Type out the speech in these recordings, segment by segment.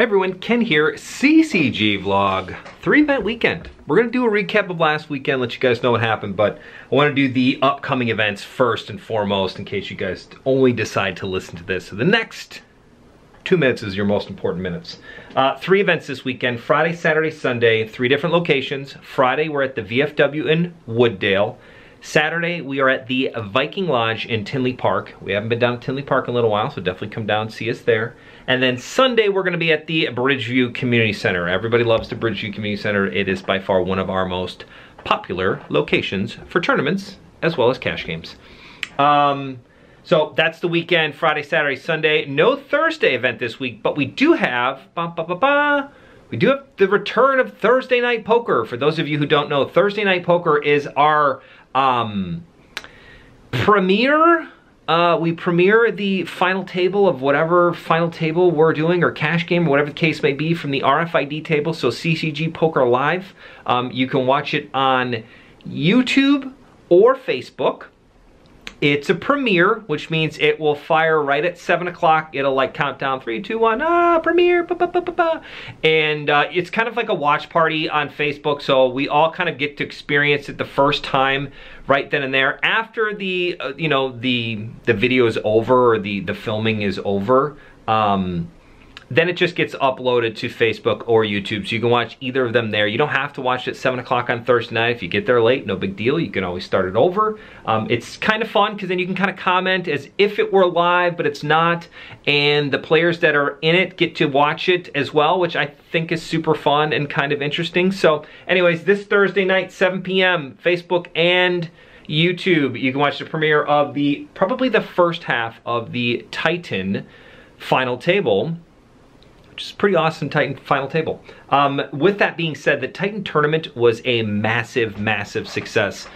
Hey everyone, Ken here, CCG Vlog, three event weekend. We're gonna do a recap of last weekend, let you guys know what happened, but I wanna do the upcoming events first and foremost in case you guys only decide to listen to this. So the next two minutes is your most important minutes. Uh, three events this weekend, Friday, Saturday, Sunday, three different locations. Friday, we're at the VFW in Wood Dale. Saturday, we are at the Viking Lodge in Tinley Park. We haven't been down to Tinley Park in a little while, so definitely come down and see us there. And then Sunday, we're gonna be at the Bridgeview Community Center. Everybody loves the Bridgeview Community Center. It is by far one of our most popular locations for tournaments, as well as cash games. Um, so that's the weekend, Friday, Saturday, Sunday. No Thursday event this week, but we do have, ba, ba, ba, ba, we do have the return of Thursday Night Poker. For those of you who don't know, Thursday Night Poker is our um, premiere. Uh, we premiere the final table of whatever final table we're doing or cash game or whatever the case may be from the RFID table. So CCG Poker Live. Um, you can watch it on YouTube or Facebook. It's a premiere, which means it will fire right at 7 o'clock. It'll like count down 3, 2, 1, ah, premiere, ba, ba, ba, ba, ba. And uh, it's kind of like a watch party on Facebook, so we all kind of get to experience it the first time right then and there. After the, uh, you know, the the video is over or the, the filming is over, um, then it just gets uploaded to Facebook or YouTube, so you can watch either of them there. You don't have to watch it at 7 o'clock on Thursday night. If you get there late, no big deal. You can always start it over. Um, it's kind of fun because then you can kind of comment as if it were live, but it's not. And the players that are in it get to watch it as well, which I think is super fun and kind of interesting. So anyways, this Thursday night, 7 p.m., Facebook and YouTube, you can watch the premiere of the, probably the first half of the Titan final table which is pretty awesome Titan final table. Um, with that being said, the Titan tournament was a massive, massive success.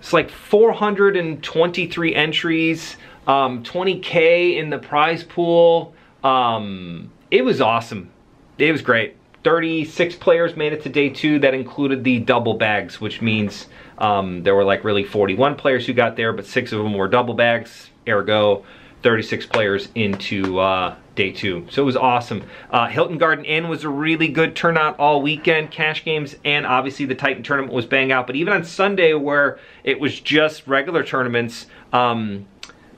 It's like 423 entries, um, 20K in the prize pool. Um, it was awesome. It was great. 36 players made it to day two. That included the double bags, which means um, there were like really 41 players who got there, but six of them were double bags, ergo 36 players into uh, day two. So it was awesome. Uh, Hilton Garden Inn was a really good turnout all weekend. Cash games and obviously the Titan tournament was bang out. But even on Sunday where it was just regular tournaments, um,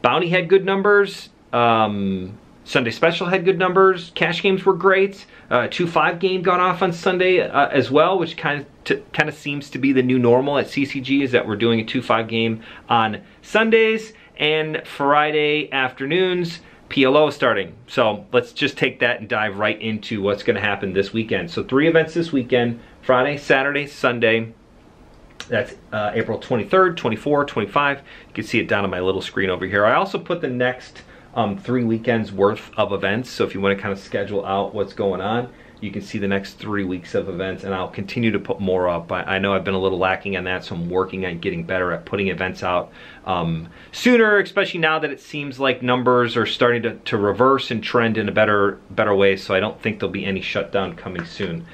Bounty had good numbers. Um, Sunday Special had good numbers. Cash games were great. 2-5 uh, game got off on Sunday uh, as well, which kind of kind of seems to be the new normal at CCG is that we're doing a 2-5 game on Sundays and Friday afternoons PLO starting. So let's just take that and dive right into what's going to happen this weekend. So three events this weekend, Friday, Saturday, Sunday. That's uh, April 23rd, 24, 25. You can see it down on my little screen over here. I also put the next um, three weekends worth of events. So if you want to kind of schedule out what's going on, you can see the next three weeks of events and I'll continue to put more up. I, I, know I've been a little lacking on that, so I'm working on getting better at putting events out um, sooner, especially now that it seems like numbers are starting to, to reverse and trend in a better, better way, so I don't think there'll be any shutdown coming soon.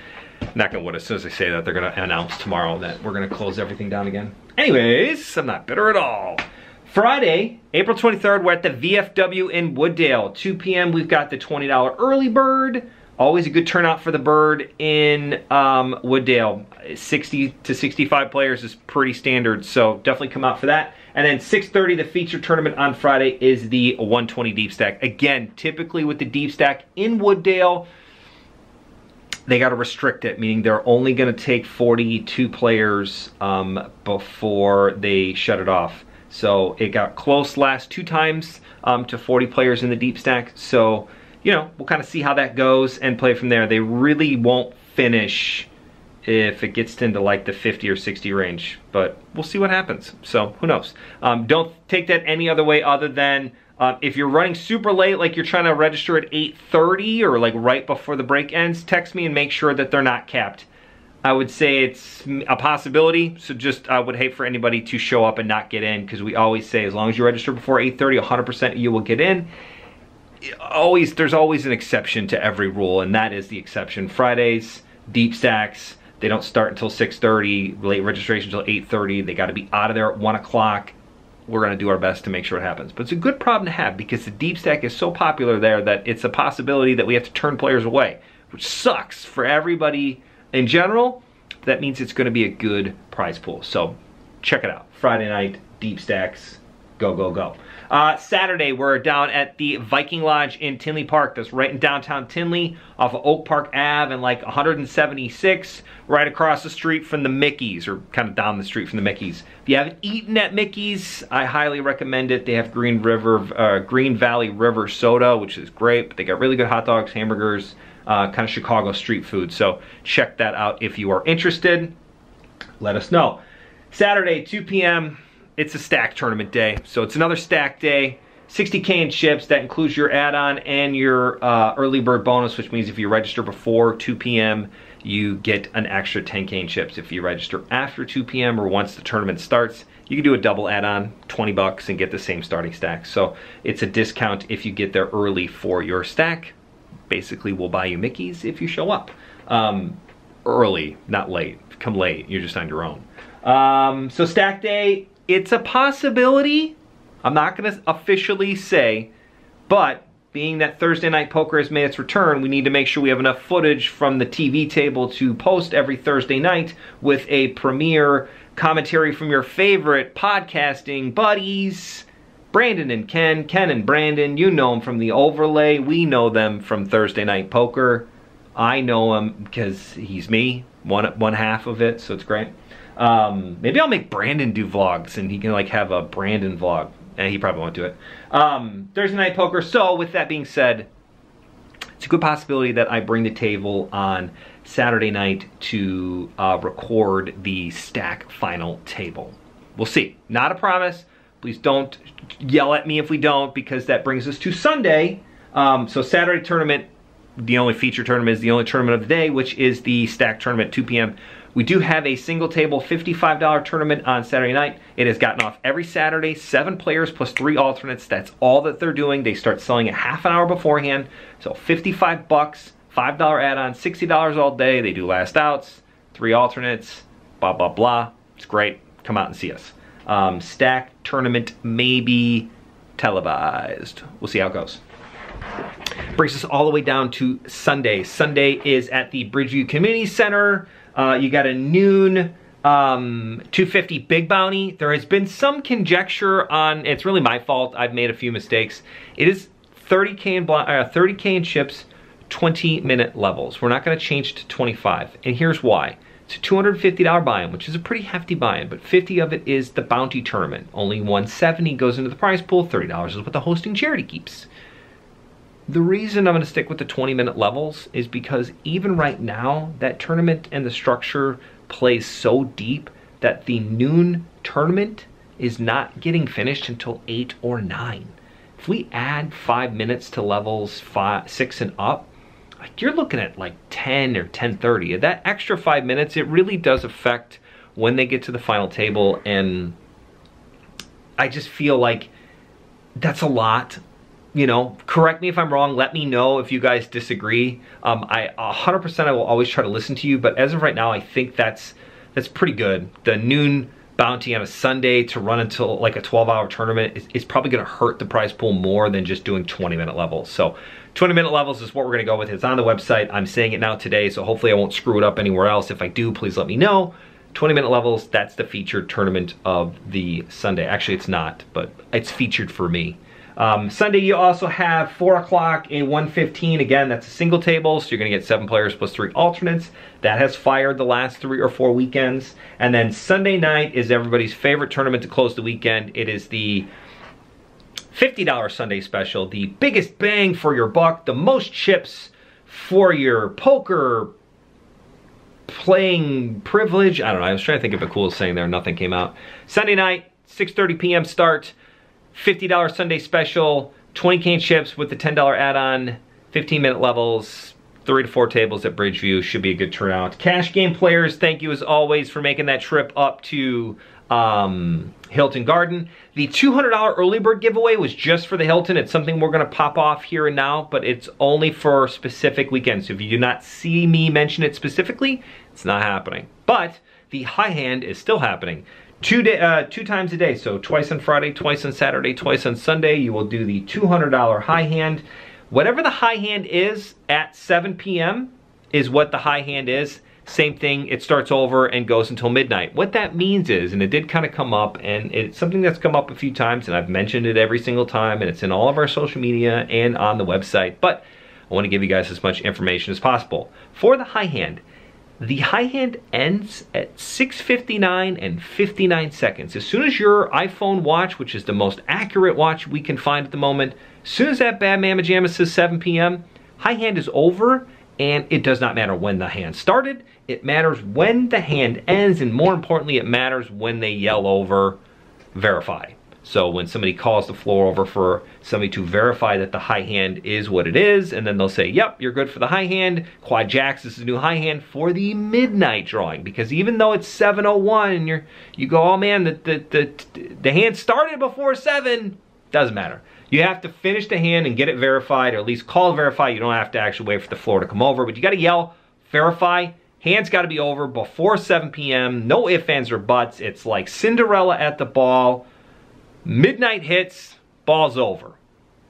Not gonna would as soon as I say that, they're gonna announce tomorrow that we're gonna close everything down again. Anyways, I'm not bitter at all. Friday, April 23rd, we're at the VFW in Wood Dale. 2 p.m., we've got the $20 early bird. Always a good turnout for the bird in um, Wood Dale. 60 to 65 players is pretty standard, so definitely come out for that. And then 6.30, the feature tournament on Friday is the 120 deep stack. Again, typically with the deep stack in Wood Dale, they got to restrict it, meaning they're only going to take 42 players um, before they shut it off. So it got close last two times um, to 40 players in the deep stack. So you know, we'll kind of see how that goes and play from there. They really won't finish if it gets into like the 50 or 60 range, but we'll see what happens. So who knows? Um, don't take that any other way other than uh, if you're running super late, like you're trying to register at 8.30 or like right before the break ends, text me and make sure that they're not capped. I would say it's a possibility, so just I would hate for anybody to show up and not get in because we always say as long as you register before 8.30, 100% you will get in always there's always an exception to every rule and that is the exception fridays deep stacks they don't start until 6.30 late registration until 8.30 they got to be out of there at 1 o'clock we're going to do our best to make sure it happens but it's a good problem to have because the deep stack is so popular there that it's a possibility that we have to turn players away which sucks for everybody in general. That means it's gonna be a good prize pool. So check it out. Friday night, deep stacks, go, go, go. Uh, Saturday, we're down at the Viking Lodge in Tinley Park. That's right in downtown Tinley off of Oak Park Ave and like 176, right across the street from the Mickey's, or kind of down the street from the Mickey's. If you haven't eaten at Mickey's, I highly recommend it. They have Green River, uh, Green Valley River soda, which is great, but they got really good hot dogs, hamburgers, uh, kind of Chicago street food. So check that out if you are interested. Let us know. Saturday, 2 p.m., it's a stack tournament day. So it's another stack day. 60K in chips, that includes your add-on and your uh, early bird bonus, which means if you register before 2 p.m., you get an extra 10K in chips. If you register after 2 p.m. or once the tournament starts, you can do a double add-on, 20 bucks, and get the same starting stack. So it's a discount if you get there early for your stack. Basically, we'll buy you Mickey's if you show up. Um, early, not late. Come late, you're just on your own. Um, so stack day, it's a possibility. I'm not going to officially say, but being that Thursday Night Poker has made its return, we need to make sure we have enough footage from the TV table to post every Thursday night with a premiere commentary from your favorite podcasting buddies. Brandon and Ken, Ken and Brandon, you know them from the overlay. We know them from Thursday Night Poker. I know him because he's me, one one half of it, so it's great. Um, maybe I'll make Brandon do vlogs and he can like have a Brandon vlog. And he probably won't do it. Um, Thursday Night Poker. So with that being said, it's a good possibility that I bring the table on Saturday night to uh, record the stack final table. We'll see. Not a promise. Please don't yell at me if we don't because that brings us to Sunday. Um, so Saturday tournament, the only feature tournament is the only tournament of the day, which is the stack tournament, 2 p.m. We do have a single table $55 tournament on Saturday night. It has gotten off every Saturday, seven players plus three alternates. That's all that they're doing. They start selling it half an hour beforehand. So 55 bucks, $5 add-on, $60 all day. They do last outs, three alternates, blah, blah, blah. It's great. Come out and see us. Um, stack tournament maybe televised. We'll see how it goes. Brings us all the way down to Sunday. Sunday is at the Bridgeview Community Center. Uh, you got a noon um, 250 big bounty. There has been some conjecture on, it's really my fault, I've made a few mistakes. It is 30K in, uh, 30K in chips, 20 minute levels. We're not gonna change to 25, and here's why. It's a $250 buy-in, which is a pretty hefty buy-in, but 50 of it is the bounty tournament. Only 170 goes into the prize pool, $30 is what the hosting charity keeps. The reason I'm going to stick with the 20 minute levels is because even right now, that tournament and the structure plays so deep that the noon tournament is not getting finished until 8 or 9. If we add 5 minutes to levels five, 6 and up, like you're looking at like 10 or 10.30. That extra 5 minutes, it really does affect when they get to the final table and I just feel like that's a lot you know, correct me if I'm wrong. Let me know if you guys disagree. Um, I 100% I will always try to listen to you, but as of right now, I think that's that's pretty good. The noon bounty on a Sunday to run until like a 12 hour tournament is, is probably gonna hurt the prize pool more than just doing 20 minute levels. So 20 minute levels is what we're gonna go with. It's on the website. I'm saying it now today, so hopefully I won't screw it up anywhere else. If I do, please let me know. 20 minute levels, that's the featured tournament of the Sunday. Actually, it's not, but it's featured for me. Um, Sunday you also have 4 o'clock and 1.15. Again, that's a single table, so you're going to get 7 players plus 3 alternates. That has fired the last 3 or 4 weekends. And then Sunday night is everybody's favorite tournament to close the weekend. It is the $50 Sunday special, the biggest bang for your buck, the most chips for your poker playing privilege. I don't know, I was trying to think of a cool saying there, nothing came out. Sunday night, 6.30 p.m. start. $50 Sunday special, 20 cane chips with the $10 add-on, 15 minute levels, three to four tables at Bridgeview. Should be a good turnout. Cash game players, thank you as always for making that trip up to um, Hilton Garden. The $200 early bird giveaway was just for the Hilton. It's something we're gonna pop off here and now, but it's only for specific weekends. So if you do not see me mention it specifically, it's not happening. But the high hand is still happening. Two, day, uh, two times a day, so twice on Friday, twice on Saturday, twice on Sunday, you will do the $200 high hand. Whatever the high hand is at 7 p.m., is what the high hand is. Same thing, it starts over and goes until midnight. What that means is, and it did kind of come up, and it's something that's come up a few times, and I've mentioned it every single time, and it's in all of our social media and on the website, but I want to give you guys as much information as possible. For the high hand, the high hand ends at 6.59 and 59 seconds. As soon as your iPhone watch, which is the most accurate watch we can find at the moment, as soon as that bad mamma jamma says 7 p.m., high hand is over and it does not matter when the hand started, it matters when the hand ends, and more importantly, it matters when they yell over verify. So when somebody calls the floor over for somebody to verify that the high hand is what it is, and then they'll say, yep, you're good for the high hand. Quad jacks, this is a new high hand for the midnight drawing. Because even though it's 7.01 and you're, you go, oh man, the, the, the, the hand started before 7, doesn't matter. You have to finish the hand and get it verified, or at least call verify. You don't have to actually wait for the floor to come over, but you gotta yell, verify, Hand's got to be over before 7 p.m. No ifs, ands, or buts. It's like Cinderella at the ball. Midnight hits, ball's over.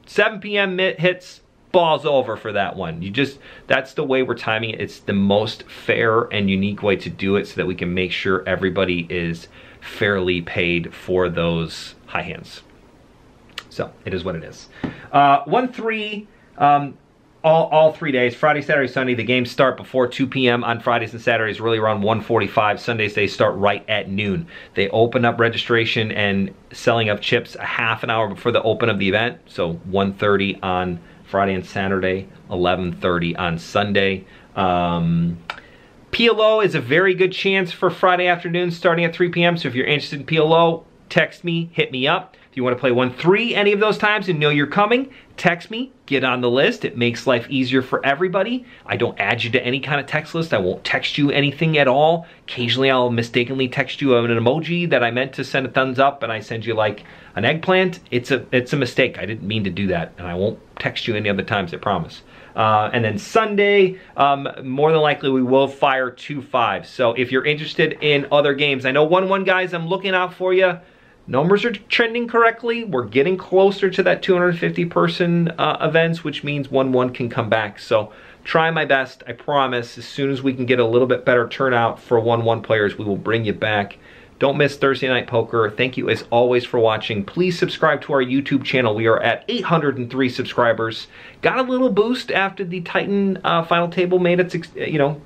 7 p.m. hits, ball's over for that one. You just, that's the way we're timing it. It's the most fair and unique way to do it so that we can make sure everybody is fairly paid for those high hands. So it is what it is. Uh, 1-3, um, all, all three days, Friday, Saturday, Sunday. The games start before 2 p.m. on Fridays and Saturdays, really around 1.45. Sundays, they start right at noon. They open up registration and selling of chips a half an hour before the open of the event. So 1.30 on Friday and Saturday, 11.30 on Sunday. Um, PLO is a very good chance for Friday afternoon starting at 3 p.m. So if you're interested in PLO, text me, hit me up you want to play 1-3 any of those times and know you're coming, text me, get on the list. It makes life easier for everybody. I don't add you to any kind of text list. I won't text you anything at all. Occasionally I'll mistakenly text you an emoji that I meant to send a thumbs up and I send you like an eggplant. It's a, it's a mistake. I didn't mean to do that and I won't text you any other times, I promise. Uh, and then Sunday, um, more than likely we will fire 2-5. So if you're interested in other games, I know 1-1 guys, I'm looking out for you numbers are trending correctly. We're getting closer to that 250 person uh, events, which means 1-1 can come back. So try my best. I promise as soon as we can get a little bit better turnout for 1-1 players, we will bring you back. Don't miss Thursday Night Poker. Thank you as always for watching. Please subscribe to our YouTube channel. We are at 803 subscribers. Got a little boost after the Titan uh, final table made its, you know,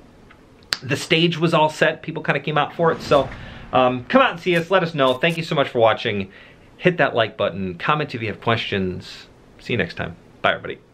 the stage was all set. People kind of came out for it. So um, come out and see us. Let us know. Thank you so much for watching. Hit that like button. Comment if you have questions. See you next time. Bye, everybody.